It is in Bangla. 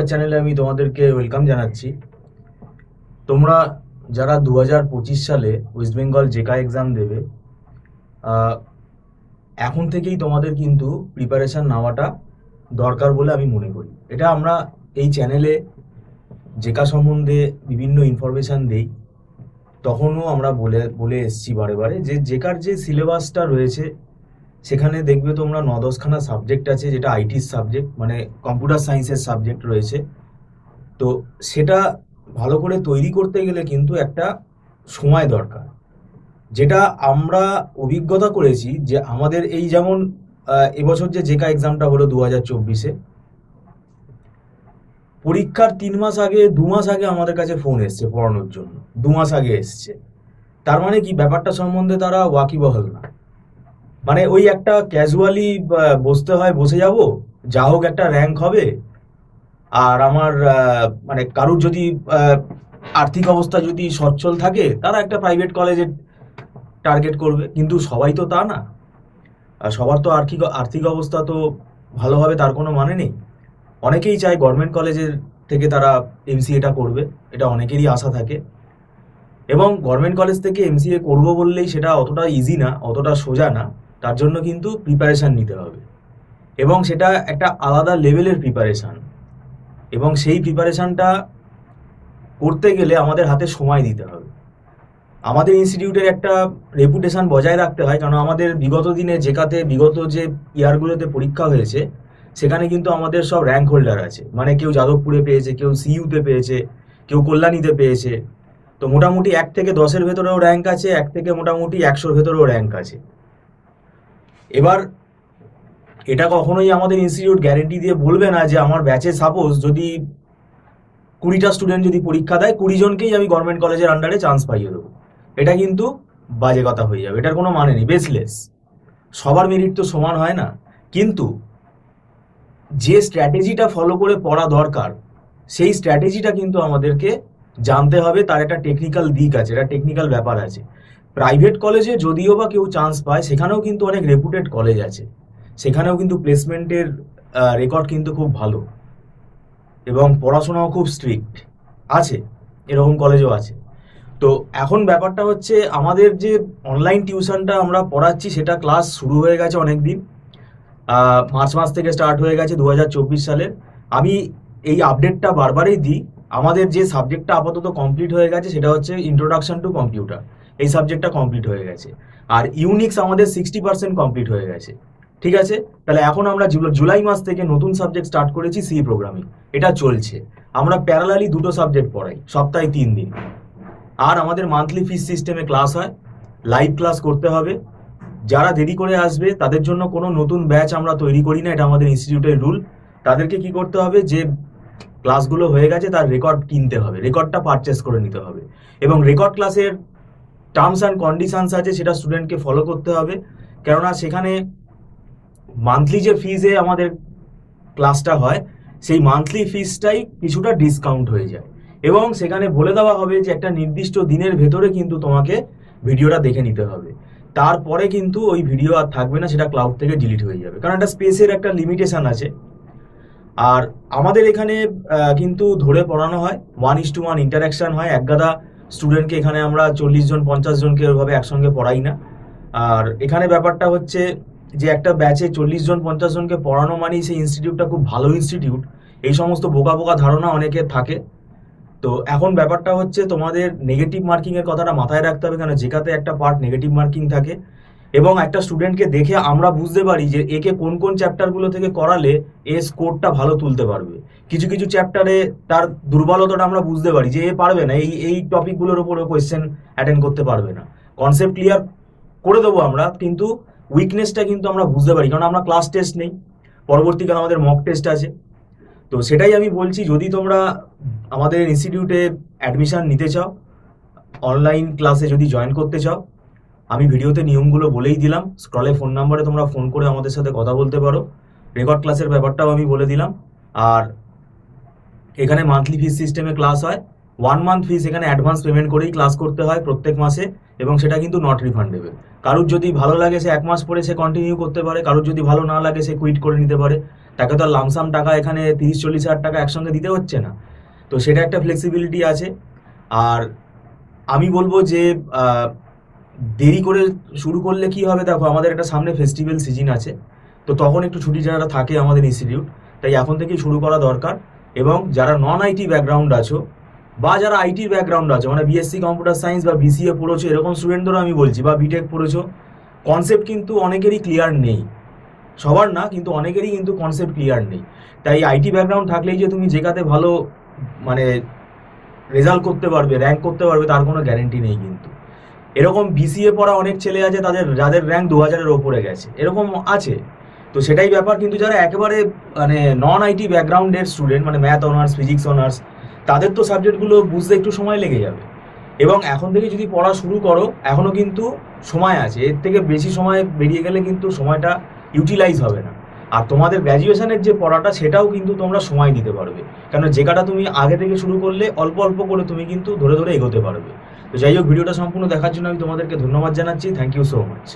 লিডার চ্যানেলে আমি তোমাদেরকে ওয়েলকাম জানাচ্ছি। তোমরা যারা দু হাজার পঁচিশ সালে ওয়েস্ট বেঙ্গল জেকা এক্সাম দেবে এখন থেকেই তোমাদের কিন্তু প্রিপারেশান নেওয়াটা দরকার বলে আমি মনে করি। এটা আমরা এই চ্যানেলে জেকা সম্বন্ধে বিভিন্ন ইনফরমেশান দেই, তখনও আমরা বলে বলে এসছি বারে বারে যে জেকার যে সিলেবাসটা রয়েছে সেখানে দেখবে তোমরা ন দশখানা সাবজেক্ট আছে, যেটা আইটির সাবজেক্ট মানে কম্পিউটার সায়েন্সের সাবজেক্ট রয়েছে। তো সেটা ভালো করে তৈরি করতে গেলে কিন্তু একটা সময় দরকার। যেটা আমরা অভিজ্ঞতা করেছি যে আমাদের এই যেমন এবছর যে জেকা এক্সামটা হলো দু হাজার চব্বিশে, পরীক্ষার তিন মাস আগে, দু মাস আগে আমাদের কাছে ফোন এসছে পড়ানোর জন্য। দু মাস আগে এসছে। তার মানে কি? ব্যাপারটা সম্বন্ধে তারা ওয়াকিবহল না। মানে ওই একটা ক্যাজুয়ালি বসতে হয়, বসে যাব, যা হোক একটা র্যাঙ্ক হবে। আর আমার মানে কারুর যদি আর্থিক অবস্থা যদি সচ্ছল থাকে, তারা একটা প্রাইভেট কলেজে টার্গেট করবে। কিন্তু সবাই তো তা না। সবার তো আর্থিক আর্থিক অবস্থা তো ভালোভাবে তার কোনো মানে নেই। অনেকেই চায় গভর্নমেন্ট কলেজের থেকে তারা এমসিএটা করবে, এটা অনেকেরই আশা থাকে। এবং গভর্নমেন্ট কলেজ থেকে এমসিএ করব বললেই সেটা অতটা ইজি না, অতটা সোজা না। তার জন্য কিন্তু প্রিপারেশান নিতে হবে। এবং সেটা একটা আলাদা লেভেলের প্রিপারেশান এবং সেই প্রিপারেশানটা করতে গেলে আমাদের হাতে সময় দিতে হবে। আমাদের ইনস্টিটিউটের একটা রেপুটেশন বজায় রাখতে হয় কারণ আমাদের বিগত দিনে জেকাতে, বিগত যে ইয়ারগুলোতে পরীক্ষা হয়েছে, সেখানে কিন্তু আমাদের সব র্যাঙ্ক হোল্ডার আছে। মানে কেউ যাদবপুরে পেয়েছে, কেউ সিইউতে পেয়েছে, কেউ কল্যাণীতে পেয়েছে। তো মোটামুটি এক থেকে দশের ভেতরেও র্যাঙ্ক আছে, এক থেকে মোটামুটি একশোর ভেতরেও র্যাঙ্ক আছে। এবার এটা কখনোই আমাদের ইনস্টিটিউট গ্যারেন্টি দিয়ে বলবে না যে আমার ব্যাচে সাপোজ যদি কুড়িটা স্টুডেন্ট যদি পরীক্ষা দেয়, কুড়ি জনকেই আমি গভর্নমেন্ট কলেজের আন্ডারে চান্স পাইয়ে দেবো। এটা কিন্তু বাজে কথা হয়ে যাবে, এটার কোনো মানে নেই বেসলেস সবার মেরিট তো সমান হয় না। কিন্তু যে স্ট্র্যাটেজিটা ফলো করে পড়া দরকার, সেই স্ট্র্যাটেজিটা কিন্তু আমাদেরকে জানতে হবে, তার একটা টেকনিক্যাল দিক আছে, একটা টেকনিক্যাল ব্যাপার আছে। প্রাইভেট কলেজে যদিও বা কেউ চান্স পায়, সেখানেও কিন্তু অনেক রেপুটেড কলেজ আছে। সেখানেও কিন্তু প্লেসমেন্টের রেকর্ড কিন্তু খুব ভালো। এবং পড়াশোনাও খুব স্ট্রিক্ট আছে, এরকম কলেজও আছে। তো এখন ব্যাপারটা হচ্ছে, আমাদের যে অনলাইন টিউশনটা আমরা পড়াচ্ছি, সেটা ক্লাস শুরু হয়ে গেছে অনেক দিন মার্চ মাস থেকে স্টার্ট হয়ে গেছে দু হাজার সালের। আমি এই আপডেটটা বারবারই দিই। আমাদের যে সাবজেক্টটা আপাতত কমপ্লিট হয়ে গেছে, সেটা হচ্ছে ইন্ট্রোডাকশন টু কম্পিউটার এই সাবজেক্টটা কমপ্লিট হয়ে গেছে। আর ইউনিক্স আমাদের সিক্সটি পার্সেন্ট কমপ্লিট হয়ে গেছে। ঠিক আছে? তাহলে এখন আমরা জুলাই মাস থেকে নতুন সাবজেক্ট স্টার্ট করেছি সি প্রোগ্রামিং এটা চলছে। আমরা প্যারালালি দুটো সাবজেক্ট পড়াই, সপ্তাহে তিন দিন। আর আমাদের মান্থলি ফিস সিস্টেমে ক্লাস হয়। লাইভ ক্লাস করতে হবে। যারা দেরি করে আসবে, তাদের জন্য কোনো নতুন ব্যাচ আমরা তৈরি করি না, এটা আমাদের ইনস্টিটিউটের রুল তাদেরকে কি করতে হবে? যে ক্লাসগুলো হয়ে গেছে, তার রেকর্ড কিনতে হবে। রেকর্ডটা পারচেস করে নিতে হবে। এবং রেকর্ড ক্লাসের টার্মস অ্যান্ড কন্ডিশনস আছে, সেটা স্টুডেন্টকে ফলো করতে হবে। কেননা সেখানে মান্থলি যে ফিজে আমাদের ক্লাসটা হয়, সেই মান্থলি ফিজটাই কিছুটা ডিসকাউন্ট হয়ে যায়। এবং সেখানে বলে দেওয়া হবে যে একটা নির্দিষ্ট দিনের ভেতরে কিন্তু তোমাকে ভিডিওটা দেখে নিতে হবে। তারপরে কিন্তু ওই ভিডিও আর থাকবে না, সেটা ক্লাউড থেকে ডিলিট হয়ে যাবে। কারণ একটা স্পেসের একটা লিমিটেশন আছে। আর আমাদের এখানে কিন্তু ধরে পড়ানো হয় one is to one interaction হয় একগাদা স্টুডেন্টকে এখানে আমরা চল্লিশ জন, পঞ্চাশ জনকে ওইভাবে একসঙ্গে পড়াই না। আর এখানে ব্যাপারটা হচ্ছে যে একটা ব্যাচে চল্লিশ জন, পঞ্চাশ জনকে পড়ানো মানেই সেই ইনস্টিটিউটটা খুব ভালো ইনস্টিটিউট এই সমস্ত বোকা বোকা ধারণা অনেকের থাকে। তো এখন ব্যাপারটা হচ্ছে তোমাদের নেগেটিভ মার্কিংয়ের কথাটা মাথায় রাখতে হবে কেন? যেখাতে একটা পার্ট নেগেটিভ মার্কিং থাকে। এবং একটা স্টুডেন্টকে দেখে আমরা বুঝতে পারি যে একে কোন কোন চ্যাপ্টারগুলো থেকে করালে এ স্কোরটা ভালো তুলতে পারবে। কিছু কিছু চ্যাপ্টারে তার দুর্বলতাটা আমরা বুঝতে পারি যে এ পারবে না, এই এই টপিকগুলোর উপরে কোয়েশ্চেন অ্যাটেন্ড করতে পারবে না। কনসেপ্ট ক্লিয়ার করে দেবো আমরা, কিন্তু উইকনেসটা কিন্তু আমরা বুঝতে পারি, কারণ আমরা ক্লাস টেস্ট নেই, পরবর্তীকালে আমাদের মক টেস্ট আছে। তো সেটাই আমি বলছি, যদি তোমরা আমাদের ইনস্টিটিউটে অ্যাডমিশন নিতে চাও অনলাইন ক্লাসে যদি জয়েন করতে চাও আমি ভিডিওতে নিয়মগুলো বলেই দিলাম। স্ক্রলে ফোন নাম্বারে তোমরা ফোন করে আমাদের সাথে কথা বলতে পারো। রেকর্ড ক্লাসের ব্যাপারটাও আমি বলে দিলাম। আর এখানে মান্থলি ফিস সিস্টেমে ক্লাস হয়। ওয়ান মান্থ ফিস এখানে অ্যাডভান্স পেমেন্ট করেই ক্লাস করতে হয় প্রত্যেক মাসে এবং সেটা কিন্তু নট রিফান্ডেবল কারুর যদি ভালো লাগে সে এক মাস পরে সে কন্টিনিউ করতে পারে, কারুর যদি ভালো না লাগে সে কুইট করে নিতে পারে। তাকে তো আর লামসাম টাকা এখানে তিরিশ, চল্লিশ হাজার টাকা একসঙ্গে দিতে হচ্ছে না। তো সেটা একটা ফ্লেক্সিবিলিটি আছে। আর আমি বলব যে দেরি করে শুরু করলে কি হবে? দেখো, আমাদের একটা সামনে ফেস্টিভ্যাল সিজন আছে। তো তখন একটু ছুটি যারা থাকে আমাদের ইনস্টিটিউট তাই এখন থেকেই শুরু করা দরকার। এবং যারা নন আইটি ব্যাকগ্রাউন্ড আছো, বা যারা আইটির ব্যাকগ্রাউন্ড আছে মানে বিএসসি কম্পিউটার সায়েন্স বা বিসিএ পড়েছো, এরকম স্টুডেন্টদেরও আমি বলছি, বা বিটেক পড়েছো কনসেপ্ট কিন্তু অনেকেরই ক্লিয়ার নেই। সবার না, কিন্তু অনেকেরই কিন্তু কনসেপ্ট ক্লিয়ার নেই। তাই আইটি ব্যাকগ্রাউন্ড থাকলেই যে তুমি যেখাতে ভালো মানে রেজাল্ট করতে পারবে র্যাঙ্ক করতে পারবে, তার কোনো গ্যারেন্টি নেই কিন্তু। এরকম বিসিএ পড়া অনেক ছেলে আছে, তাদের, যাদের র্যাঙ্ক দু হাজারের ওপরে গেছে। এরকম আছে। তো সেটাই ব্যাপার, কিন্তু যারা একেবারে মানে নন আইটি ব্যাকগ্রাউন্ডের স্টুডেন্ট মানে ম্যাথ অনার্স ফিজিক্স অনার্স তাদের তো সাবজেক্টগুলো বুঝতে একটু সময় লেগে যাবে। এবং এখন থেকে যদি পড়া শুরু করো এখনও কিন্তু সময় আছে। এর থেকে বেশি সময় বেরিয়ে গেলে কিন্তু সময়টা ইউটিলাইজ হবে না। আর তোমাদের গ্র্যাজুয়েশনের যে পড়াটা, সেটাও কিন্তু তোমরা সময় দিতে পারবে। কারণ যেটা তুমি আগে থেকে শুরু করলে, অল্প অল্প করে তুমি কিন্তু ধরে ধরে এগোতে পারবে। তো যাই হোক, ভিডিওটা সম্পূর্ণ দেখার জন্য আমি তোমাদেরকে ধন্যবাদ জানাচ্ছি। Thank you so much